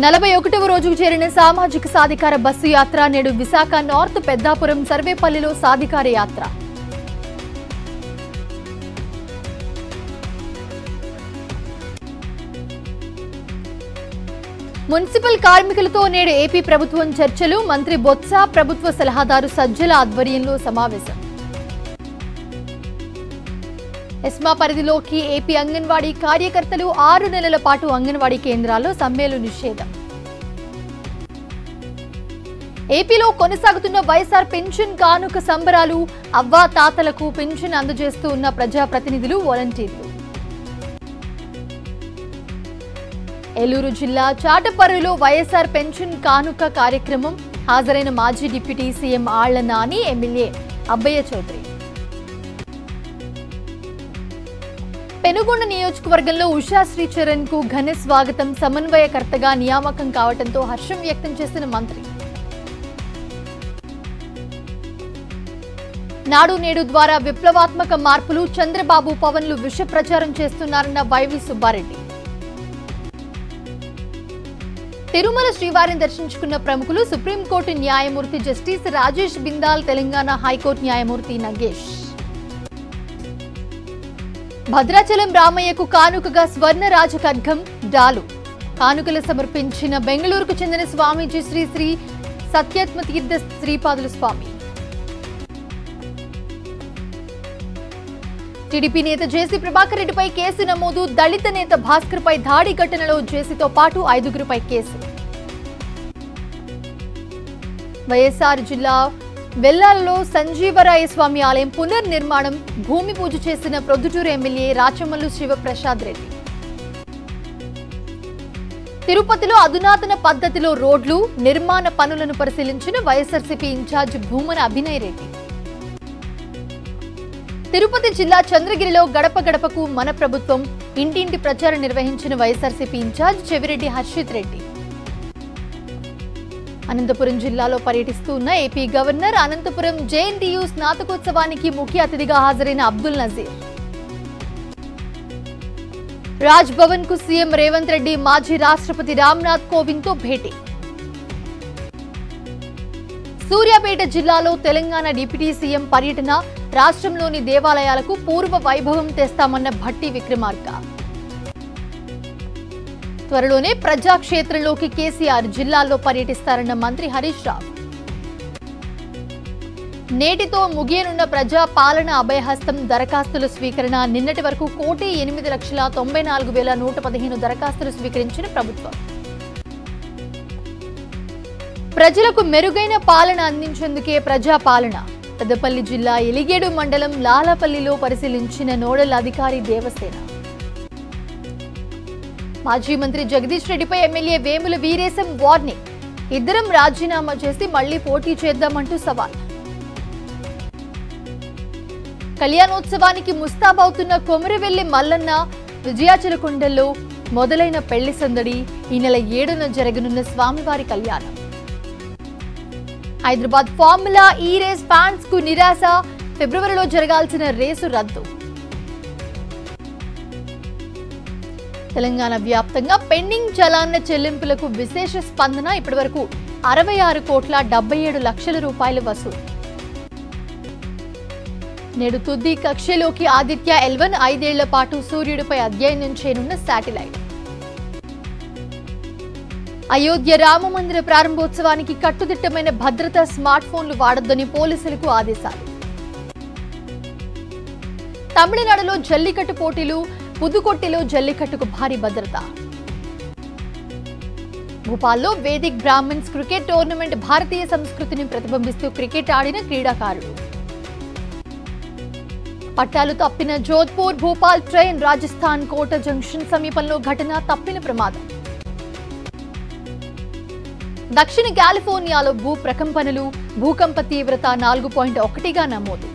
నలభై ఒకటవ రోజుకు చేరిన సామాజిక సాధికార బస్సు యాత్ర నేడు విశాఖ నార్త్ పెద్దాపురం సర్వేపల్లిలో సాధికార యాత్ర. మున్సిపల్ కార్మికులతో నేడు ఏపీ ప్రభుత్వం చర్చలు మంత్రి బొత్స ప్రభుత్వ సలహాదారు సజ్జల ఆధ్వర్యంలో సమావేశం. ఎస్మా పరిధిలోకి ఏపీ అంగన్వాడీ కార్యకర్తలు ఆరు నెలల పాటు అంగన్వాడీ కేంద్రాల్లో సమ్మెలు నిషేధం. ఏపీలో కొనసాగుతున్న వైఎస్ఆర్ పెన్షన్ కానుక సంబరాలు అవ్వా తాతలకు పెన్షన్ అందజేస్తూ ఉన్న ప్రజాప్రతినిధులు వాలంటీర్లు. ఏలూరు జిల్లా చాటపర్రులో వైఎస్ఆర్ పెన్షన్ కానుక కార్యక్రమం హాజరైన మాజీ deputy CM Alla Nani MLA Abbayya Chowdary. Penukonda నియోజకవర్గంలో ఉషా శ్రీచరణ్కు ఘన స్వాగతం సమన్వయకర్తగా నియామకం కావడంతో హర్షం వ్యక్తం చేసిన మంత్రి. నాడు నేడు ద్వారా విప్లవాత్మక మార్పులు చంద్రబాబు పవన్లు విష ప్రచారం చేస్తున్నారన్న వైవి సుబ్బారెడ్డి. తిరుమల శ్రీవారిని దర్శించుకున్న ప్రముఖులు సుప్రీంకోర్టు న్యాయమూర్తి justice Rajesh Bindal Telangana high court న్యాయమూర్తి నగేష్. భద్రాచలం రామయ్యకు కానుకగా స్వర్ణరాజ ఖడ్గం డాలు. కానుకలు సమర్పించిన బెంగళూరుకు చెందిన స్వామీజీ శ్రీ శ్రీ సత్యాత్మ తీర్థ శ్రీపాదులు స్వామి. టీడీపీ నేత జేసీ ప్రభాకర్ రెడ్డిపై కేసు నమోదు దళిత నేత భాస్కర్ పై దాడి ఘటనలో జేసీతో పాటు ఐదుగురుపై కేసు. వైఎస్ఆర్ జిల్లా వెల్లాలలో సంజీవరాయ స్వామి ఆలయం పునర్నిర్మాణం భూమి పూజ చేసిన ప్రొద్దుటూరు ఎమ్మెల్యే రాచమల్లు శివప్రసాద్ రెడ్డి. తిరుపతిలో అధునాతన పద్ధతిలో రోడ్లు నిర్మాణ పనులను పరిశీలించిన వైఎస్ఆర్సీపీ ఇన్ఛార్జ్ భూమన అభినయ్ రెడ్డి. తిరుపతి జిల్లా చంద్రగిరిలో గడప గడపకు మన ప్రభుత్వం ఇంటింటి ప్రచారం నిర్వహించిన వైఎస్ఆర్సీపీ ఇన్ఛార్జ్ చెవిరెడ్డి హర్షిత్ రెడ్డి. అనంతపురం జిల్లాలో పర్యటిస్తూ ఉన్న ఏపీ గవర్నర్ అనంతపురం జేఎన్టీయు స్నాతకోత్సవానికి ముఖ్య అతిథిగా హాజరైన అబ్దుల్ నజీర్. రాజ్ భవన్కు సీఎం రేవంత్ రెడ్డి మాజీ రాష్ట్రపతి రామ్నాథ్ కోవింద్తో భేటీ. సూర్యాపేట జిల్లాలో తెలంగాణ డిప్యూటీ సీఎం పర్యటన రాష్ట్రంలోని దేవాలయాలకు పూర్వ వైభవం తెస్తామన్న భట్టి విక్రమార్క. త్వరలోనే ప్రజాక్షేత్రంలోకి కేసీఆర్ జిల్లాల్లో పర్యటిస్తారన్న మంత్రి హరీష్ రావు. నేటితో ముగియనున్న ప్రజా పాలన అభయహస్తం దరఖాస్తుల స్వీకరణ నిన్నటి వరకు కోటి ఎనిమిది లక్షల తొంభై నాలుగు వేల నూట పదిహేను దరఖాస్తులు స్వీకరించిన ప్రభుత్వం. ప్రజలకు మెరుగైన పాలన అందించేందుకే ప్రజా పాలన పెద్దపల్లి జిల్లా ఎలిగేడు మండలం లాలపల్లిలో పరిశీలించిన నోడల్ అధికారి దేవసేన. మాజీ మంత్రి జగదీష్ రెడ్డిపై ఎమ్మెల్యే వేముల వీరేశం వార్నింగ్. ఇద్దరం రాజీనామా చేసి మళ్ళీ పోటీ చేద్దామంటూ సవాల్. కళ్యాణోత్సవానికి ముస్తాబవుతున్న కొమరవెల్లి మల్లన్న విజయాచలకొండలో మొదలైన పెళ్ళి సందడి ఈ నెల ఏడున జరగనున్న స్వామివారి కళ్యాణం. హైదరాబాద్ ఫార్ములా ఈ రేస్ ఫ్యాన్స్కు నిరాశ ఫిబ్రవరిలో జరగాల్సిన రేసు రద్దు. తెలంగాణ వ్యాప్తంగా పెండింగ్ చలాన్న చెల్లింపులకు విశేష స్పందన ఇప్పటివరకు అరవై ఆరు కోట్ల డెబ్బై ఏడు లక్షల రూపాయలు వసూలు. నేడు తుది కక్షలోకి ఆదిత్య ఎల్వన్ ఐదేళ్ళ పాటు సూర్యుడిపై అధ్యయనం చేయనున్న శాటిలైట్. అయోధ్య రామ మందిర ప్రారంభోత్సవానికి కట్టుదిట్టమైన భద్రతా స్మార్ట్ ఫోన్లు వాడొద్దని పోలీసులకు ఆదేశాలు. తమిళనాడులో జల్లికట్టు పోటీలు పుదుకొట్టిలో జల్లికట్టుకు భారీ భద్రత. భూపాల్లో వేదిక్ బ్రాహ్మణ్స్ క్రికెట్ టోర్నమెంట్ భారతీయ సంస్కృతిని ప్రతిబింబిస్తూ క్రికెట్ ఆడిన క్రీడాకారుడు. పట్టాలు తప్పిన జోధ్పూర్ భూపాల్ ట్రైన్ రాజస్థాన్ కోట జంక్షన్ సమీపంలో ఘటన తప్పిన ప్రమాదం. దక్షిణ కాలిఫోర్నియాలో భూ ప్రకంపనలు భూకంప తీవ్రత నాలుగు పాయింట్ ఒకటిగా నమోదు.